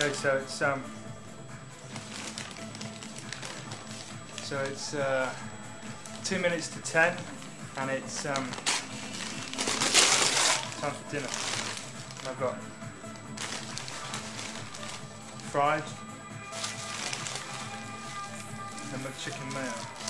Okay, so it's um, so it's uh, two minutes to ten, and it's um, time for dinner. I've got fried and the chicken mayo.